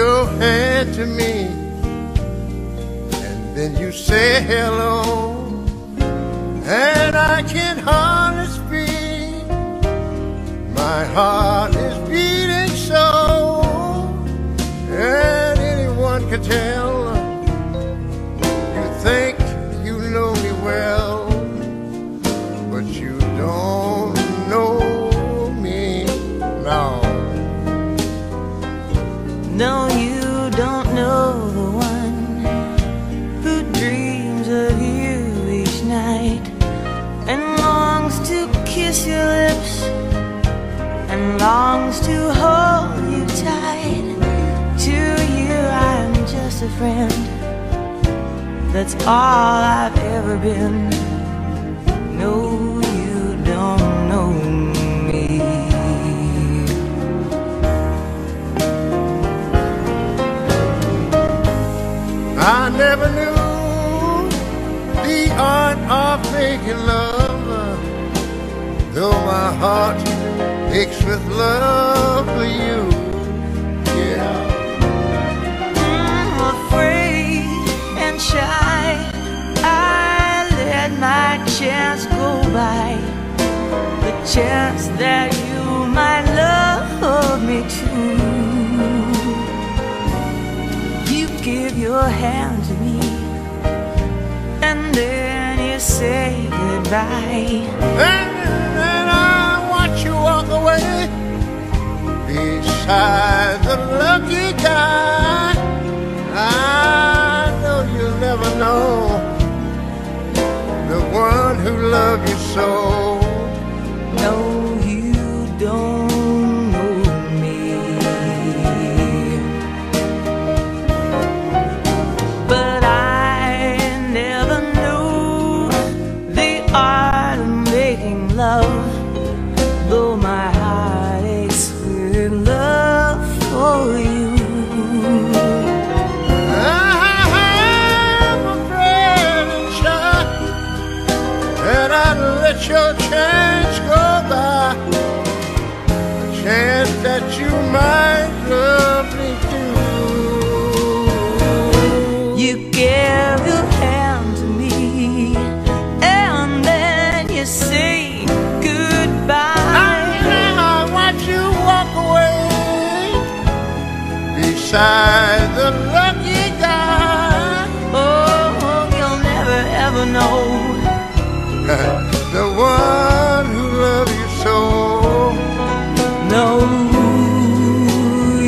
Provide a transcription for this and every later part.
your hand to me, and then you say hello, and I can hardly speak. My heart is beating so, and anyone can tell. You think you know me well, but you don't know me now. No, don't know the one who dreams of you each night and longs to kiss your lips and longs to hold you tight. To you, I'm just a friend. That's all I've ever been. No, the art of making love, though my heart aches with love for you. Yeah. Afraid and shy. I let my chance go by. The chance that you might love me too. You give your hand to me, say goodbye. And then I watch you walk away beside the lucky guy. I know you'll never know the one who loved you so. Though my heart aches with love for you. I'm afraid and shy that I'd let your chance go by. A chance that you might love me too. You gave your hand to me, and then you say beside the lucky guy. Oh, you'll never ever know. the one who loves you so. No,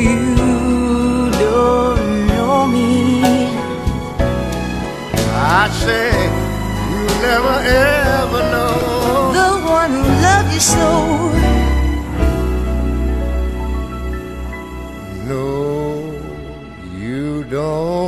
you don't know me. I say you never ever know. The one who loved you so. don't